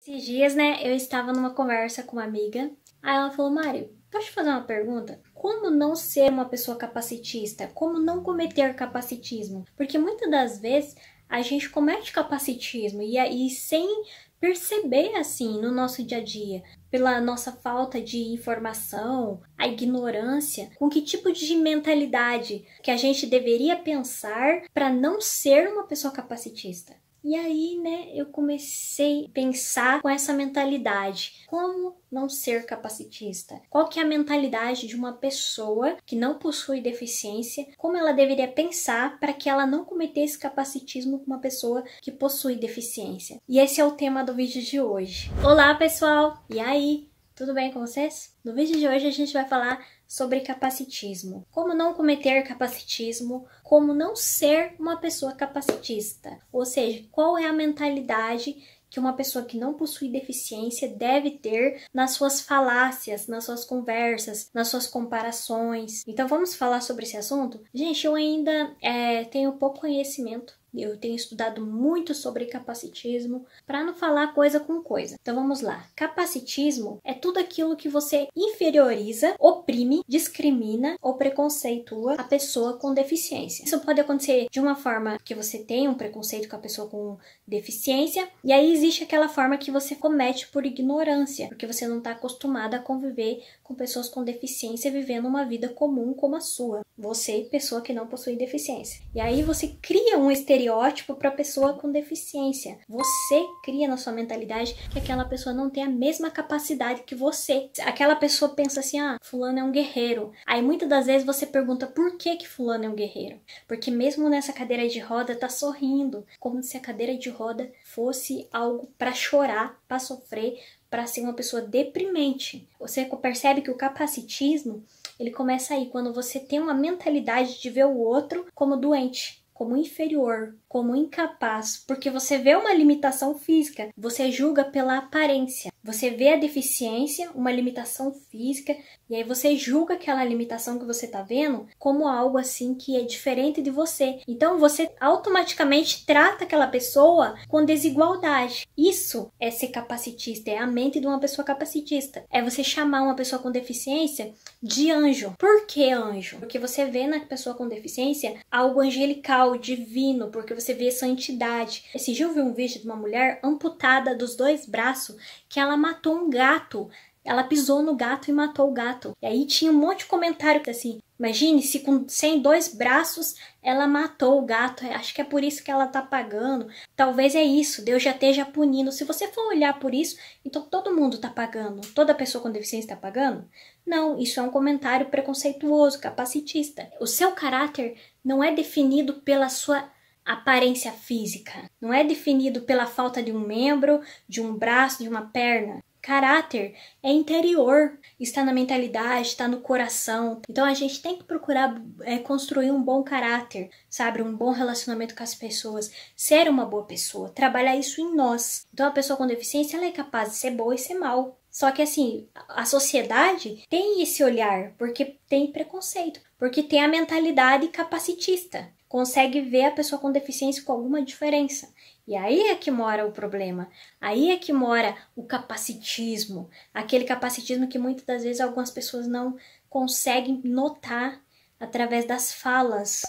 Esses dias, né, eu estava numa conversa com uma amiga. Aí ela falou: Mário, posso te fazer uma pergunta? Como não ser uma pessoa capacitista? Como não cometer capacitismo? Porque muitas das vezes a gente comete capacitismo e aí sem perceber assim no nosso dia a dia, pela nossa falta de informação, a ignorância, com que tipo de mentalidade que a gente deveria pensar para não ser uma pessoa capacitista. E aí, né, eu comecei a pensar com essa mentalidade. Como não ser capacitista? Qual que é a mentalidade de uma pessoa que não possui deficiência? Como ela deveria pensar para que ela não cometesse capacitismo com uma pessoa que possui deficiência? E esse é o tema do vídeo de hoje. Olá, pessoal! E aí? Tudo bem com vocês? No vídeo de hoje a gente vai falar sobre capacitismo. Como não cometer capacitismo, como não ser uma pessoa capacitista. Ou seja, qual é a mentalidade que uma pessoa que não possui deficiência deve ter nas suas falácias, nas suas conversas, nas suas comparações. Então vamos falar sobre esse assunto? Gente, eu ainda é, tenho pouco conhecimento eu tenho estudado muito sobre capacitismo para não falar coisa com coisa. Então vamos lá. Capacitismo é tudo aquilo que você inferioriza, oprime, discrimina ou preconceitua a pessoa com deficiência. Isso pode acontecer de uma forma que você tem um preconceito com a pessoa com deficiência, e aí existe aquela forma que você comete por ignorância, porque você não está acostumado a conviver com pessoas com deficiência vivendo uma vida comum como a sua. Você, pessoa que não possui deficiência. E aí você cria um estereótipo estereótipo para pessoa com deficiência. Você cria na sua mentalidade que aquela pessoa não tem a mesma capacidade que você. Aquela pessoa pensa assim: "Ah, fulano é um guerreiro". Aí muitas das vezes você pergunta por que que fulano é um guerreiro? Porque mesmo nessa cadeira de roda tá sorrindo, como se a cadeira de roda fosse algo para chorar, para sofrer, para ser uma pessoa deprimente. Você percebe que o capacitismo ele começa aí quando você tem uma mentalidade de ver o outro como doente como inferior, como incapaz, porque você vê uma limitação física, você julga pela aparência. Você vê a deficiência, uma limitação física, e aí você julga aquela limitação que você tá vendo como algo assim que é diferente de você. Então você automaticamente trata aquela pessoa com desigualdade. Isso é ser capacitista, é a mente de uma pessoa capacitista. É você chamar uma pessoa com deficiência de anjo. Por que anjo? Porque você vê na pessoa com deficiência algo angelical, divino, porque você vê santidade. Esse dia eu vi um vídeo de uma mulher amputada dos dois braços que ela matou um gato. Ela pisou no gato e matou o gato. E aí tinha um monte de comentário assim, imagine se com sem dois braços ela matou o gato. Acho que é por isso que ela tá pagando. Talvez é isso, Deus já esteja punindo. Se você for olhar por isso, então todo mundo tá pagando. Toda pessoa com deficiência tá pagando? Não, isso é um comentário preconceituoso, capacitista. O seu caráter não é definido pela sua aparência física. Não é definido pela falta de um membro, de um braço, de uma perna. Caráter é interior, está na mentalidade, está no coração. Então a gente tem que procurar é, construir um bom caráter, sabe? Um bom relacionamento com as pessoas, ser uma boa pessoa, trabalhar isso em nós. Então a pessoa com deficiência ela é capaz de ser boa e ser mal. Só que assim, a sociedade tem esse olhar porque tem preconceito, porque tem a mentalidade capacitista consegue ver a pessoa com deficiência com alguma diferença. E aí é que mora o problema. Aí é que mora o capacitismo, aquele capacitismo que muitas das vezes algumas pessoas não conseguem notar através das falas,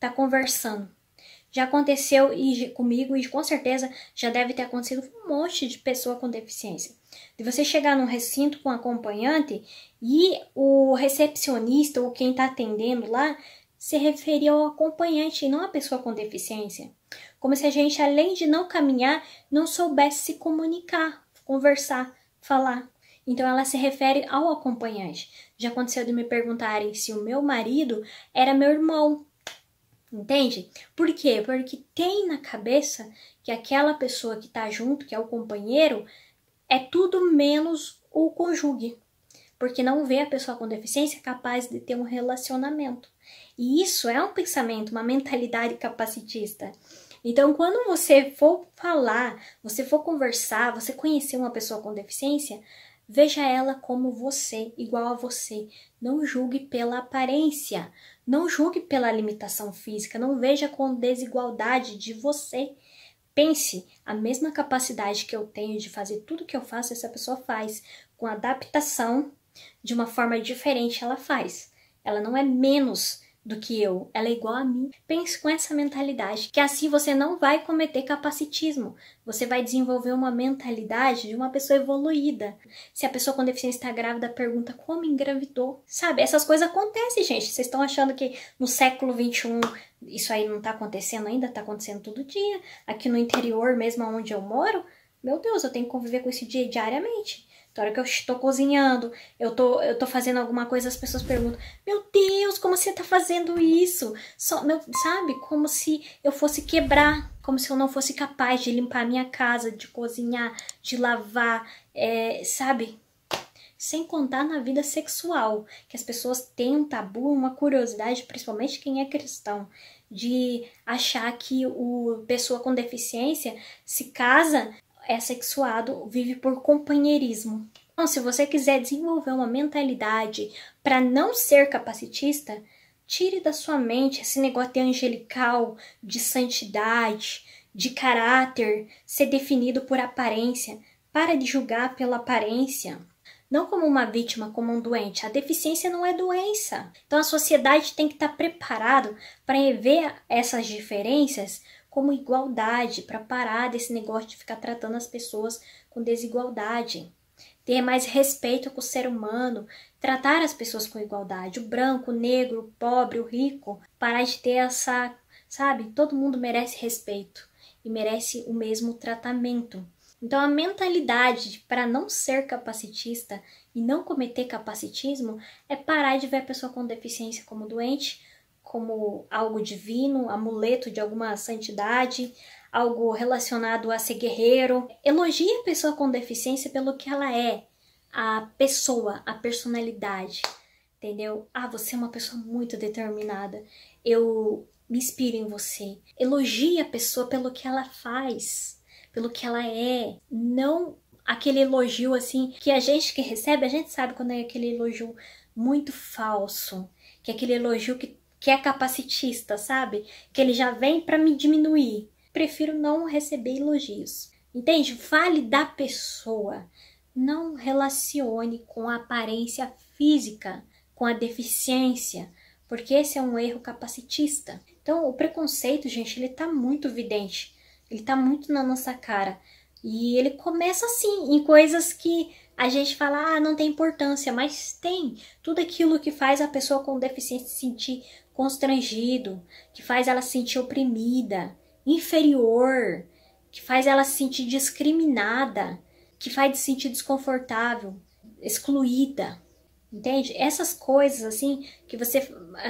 tá conversando. Já aconteceu e comigo e com certeza já deve ter acontecido um monte de pessoa com deficiência. De você chegar num recinto com acompanhante e o recepcionista ou quem está atendendo lá se referia ao acompanhante e não à pessoa com deficiência. Como se a gente, além de não caminhar, não soubesse se comunicar, conversar, falar. Então ela se refere ao acompanhante. Já aconteceu de me perguntarem se o meu marido era meu irmão. Entende? Por quê? Porque tem na cabeça que aquela pessoa que está junto, que é o companheiro, é tudo menos o conjugue. Porque não vê a pessoa com deficiência capaz de ter um relacionamento. E isso é um pensamento, uma mentalidade capacitista. Então, quando você for falar, você for conversar, você conhecer uma pessoa com deficiência, veja ela como você, igual a você. Não julgue pela aparência, não julgue pela limitação física, não veja com desigualdade de você. Pense, a mesma capacidade que eu tenho de fazer tudo que eu faço, essa pessoa faz. Com adaptação, de uma forma diferente, ela faz. Ela não é menos do que eu, ela é igual a mim. Pense com essa mentalidade, que assim você não vai cometer capacitismo. Você vai desenvolver uma mentalidade de uma pessoa evoluída. Se a pessoa com deficiência está grávida, pergunta como engravidou. Sabe, essas coisas acontecem, gente. Vocês estão achando que no século 21 isso aí não está acontecendo ainda? Está acontecendo todo dia. Aqui no interior, mesmo onde eu moro, meu Deus, eu tenho que conviver com isso dia diariamente. Então, hora que eu estou cozinhando, eu tô, eu tô fazendo alguma coisa, as pessoas perguntam: Meu Deus, como você tá fazendo isso? Só, meu, sabe? Como se eu fosse quebrar, como se eu não fosse capaz de limpar a minha casa, de cozinhar, de lavar, é, sabe? Sem contar na vida sexual, que as pessoas têm um tabu, uma curiosidade, principalmente quem é cristão, de achar que o pessoa com deficiência se casa é sexuado, vive por companheirismo. Então, se você quiser desenvolver uma mentalidade para não ser capacitista, tire da sua mente esse negócio de angelical, de santidade, de caráter, ser definido por aparência. Para de julgar pela aparência. Não como uma vítima, como um doente. A deficiência não é doença. Então a sociedade tem que estar tá preparado para ver essas diferenças como igualdade, para parar desse negócio de ficar tratando as pessoas com desigualdade. Ter mais respeito com o ser humano, tratar as pessoas com igualdade, o branco, o negro, o pobre, o rico, parar de ter essa, sabe? Todo mundo merece respeito e merece o mesmo tratamento. Então a mentalidade para não ser capacitista e não cometer capacitismo é parar de ver a pessoa com deficiência como doente, como algo divino, amuleto de alguma santidade, algo relacionado a ser guerreiro. Elogie a pessoa com deficiência pelo que ela é, a pessoa, a personalidade, entendeu? Ah, você é uma pessoa muito determinada. Eu me inspiro em você. Elogie a pessoa pelo que ela faz, pelo que ela é, não aquele elogio assim que a gente que recebe, a gente sabe quando é aquele elogio muito falso, que é aquele elogio que que é capacitista, sabe? Que ele já vem para me diminuir. Prefiro não receber elogios. Entende? Fale da pessoa. Não relacione com a aparência física, com a deficiência, porque esse é um erro capacitista. Então, o preconceito, gente, ele tá muito evidente. Ele tá muito na nossa cara. E ele começa assim, em coisas que a gente fala, ah, não tem importância, mas tem. Tudo aquilo que faz a pessoa com deficiência se sentir constrangido, que faz ela se sentir oprimida, inferior, que faz ela se sentir discriminada, que faz se sentir desconfortável, excluída. Entende? Essas coisas assim que você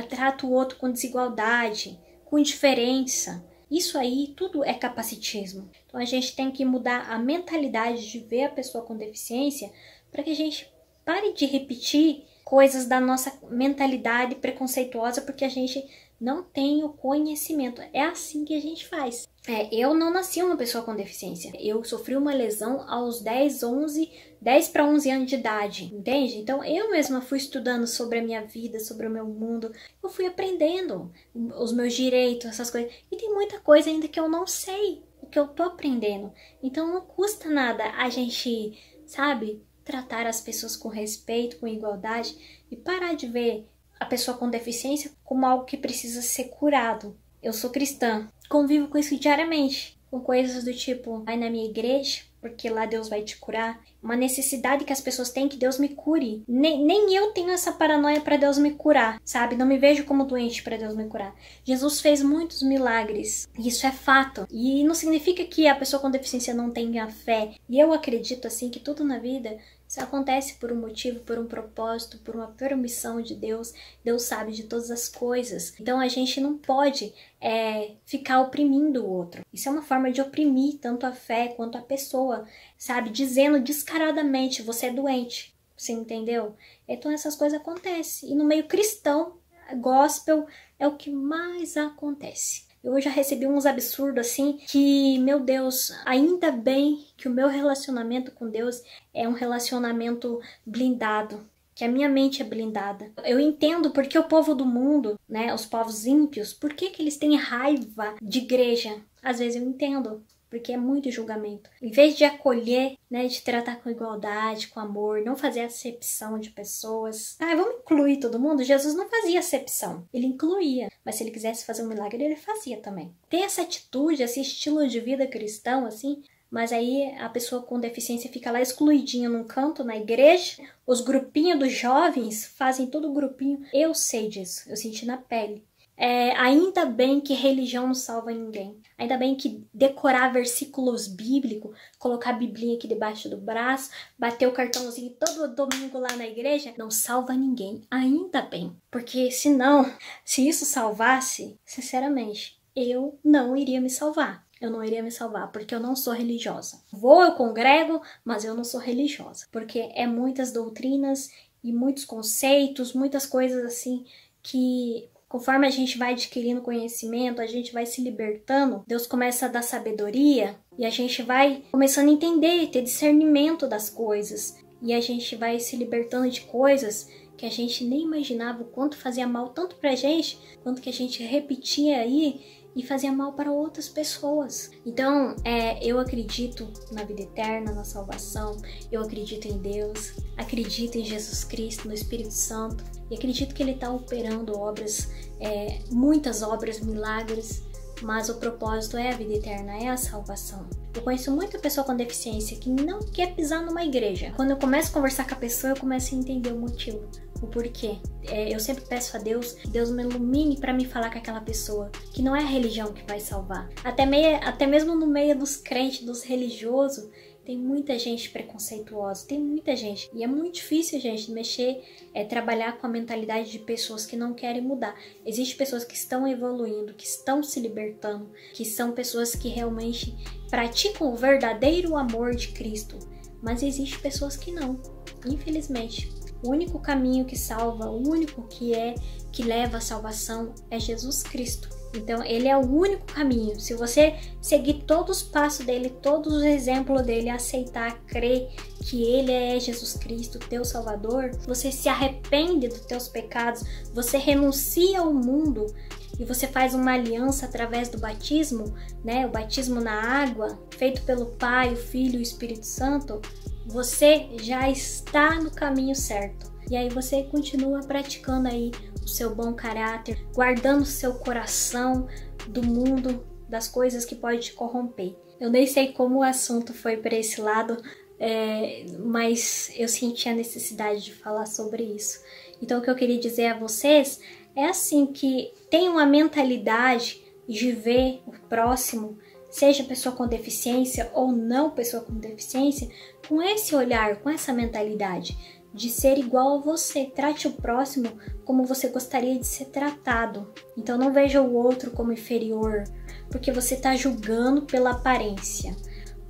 trata o outro com desigualdade, com indiferença. Isso aí tudo é capacitismo. Então a gente tem que mudar a mentalidade de ver a pessoa com deficiência para que a gente pare de repetir coisas da nossa mentalidade preconceituosa porque a gente não tem o conhecimento. É assim que a gente faz. É, eu não nasci uma pessoa com deficiência. Eu sofri uma lesão aos 10, 11, 10 para 11 anos de idade, entende? Então eu mesma fui estudando sobre a minha vida, sobre o meu mundo. Eu fui aprendendo os meus direitos, essas coisas. E tem muita coisa ainda que eu não sei, o que eu tô aprendendo. Então não custa nada a gente, sabe, tratar as pessoas com respeito, com igualdade e parar de ver a pessoa com deficiência como algo que precisa ser curado. Eu sou cristã, convivo com isso diariamente, com coisas do tipo, vai na minha igreja, porque lá Deus vai te curar. Uma necessidade que as pessoas têm que Deus me cure. Nem, nem eu tenho essa paranoia para Deus me curar, sabe? Não me vejo como doente para Deus me curar. Jesus fez muitos milagres, isso é fato. E não significa que a pessoa com deficiência não tenha fé. E eu acredito assim que tudo na vida isso acontece por um motivo, por um propósito, por uma permissão de Deus. Deus sabe de todas as coisas. Então a gente não pode é, ficar oprimindo o outro. Isso é uma forma de oprimir tanto a fé quanto a pessoa, sabe? Dizendo descaradamente: você é doente. Você entendeu? Então essas coisas acontecem. E no meio cristão, gospel é o que mais acontece. Eu já recebi uns absurdos assim que, meu Deus, ainda bem que o meu relacionamento com Deus é um relacionamento blindado, que a minha mente é blindada. Eu entendo porque o povo do mundo, né, os povos ímpios, por que, que eles têm raiva de igreja? Às vezes eu entendo, porque é muito julgamento. Em vez de acolher, né, de tratar com igualdade, com amor, não fazer acepção de pessoas. Ah, vamos incluir todo mundo? Jesus não fazia acepção, ele incluía. Mas se ele quisesse fazer um milagre, ele fazia também. Ter essa atitude, esse estilo de vida cristão, assim, mas aí a pessoa com deficiência fica lá excluidinha num canto na igreja. Os grupinhos dos jovens fazem todo o grupinho. Eu sei disso, eu senti na pele. É, ainda bem que religião não salva ninguém. Ainda bem que decorar versículos bíblicos, colocar a biblinha aqui debaixo do braço, bater o cartãozinho todo domingo lá na igreja, não salva ninguém. Ainda bem. Porque senão, se isso salvasse, sinceramente, eu não iria me salvar. Eu não iria me salvar, porque eu não sou religiosa. Vou, eu congrego, mas eu não sou religiosa. Porque é muitas doutrinas e muitos conceitos, muitas coisas assim que Conforme a gente vai adquirindo conhecimento, a gente vai se libertando, Deus começa a dar sabedoria e a gente vai começando a entender, ter discernimento das coisas. E a gente vai se libertando de coisas que a gente nem imaginava o quanto fazia mal tanto pra gente, quanto que a gente repetia aí e fazia mal para outras pessoas. Então, é, eu acredito na vida eterna, na salvação, eu acredito em Deus, acredito em Jesus Cristo, no Espírito Santo, e acredito que Ele está operando obras, é, muitas obras, milagres, mas o propósito é a vida eterna, é a salvação. Eu conheço muita pessoa com deficiência que não quer pisar numa igreja. Quando eu começo a conversar com a pessoa, eu começo a entender o motivo o porquê. É, eu sempre peço a Deus Deus me ilumine para me falar com aquela pessoa, que não é a religião que vai salvar. Até, meia, até mesmo no meio dos crentes, dos religiosos, tem muita gente preconceituosa, tem muita gente. E é muito difícil, gente, mexer, é, trabalhar com a mentalidade de pessoas que não querem mudar. Existem pessoas que estão evoluindo, que estão se libertando, que são pessoas que realmente praticam o verdadeiro amor de Cristo. Mas existem pessoas que não, infelizmente. O único caminho que salva, o único que é que leva à salvação é Jesus Cristo. Então, ele é o único caminho. Se você seguir todos os passos dele, todos os exemplos dele, aceitar, crer que ele é Jesus Cristo, teu Salvador, você se arrepende dos teus pecados, você renuncia ao mundo e você faz uma aliança através do batismo, né? O batismo na água, feito pelo Pai, o Filho e o Espírito Santo, você já está no caminho certo. E aí você continua praticando aí o seu bom caráter, guardando seu coração do mundo, das coisas que pode te corromper. Eu nem sei como o assunto foi para esse lado, é, mas eu senti a necessidade de falar sobre isso. Então o que eu queria dizer a vocês é assim que tem uma mentalidade de ver o próximo seja pessoa com deficiência ou não pessoa com deficiência, com esse olhar, com essa mentalidade de ser igual a você. Trate o próximo como você gostaria de ser tratado. Então não veja o outro como inferior, porque você está julgando pela aparência,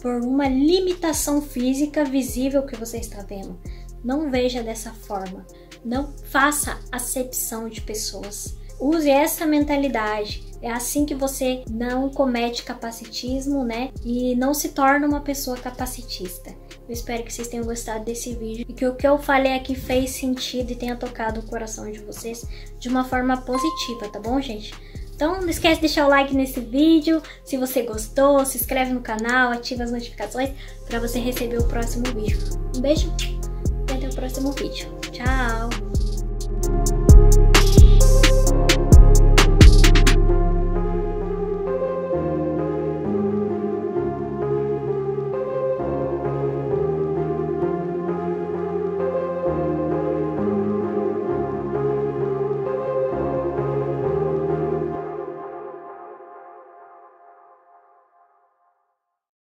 por uma limitação física visível que você está vendo. Não veja dessa forma. Não faça acepção de pessoas. Use essa mentalidade. É assim que você não comete capacitismo, né? E não se torna uma pessoa capacitista. Eu espero que vocês tenham gostado desse vídeo e que o que eu falei aqui fez sentido e tenha tocado o coração de vocês de uma forma positiva, tá bom, gente? Então não esquece de deixar o like nesse vídeo, se você gostou, se inscreve no canal, ativa as notificações para você receber o próximo vídeo. Um beijo e até o próximo vídeo. Tchau!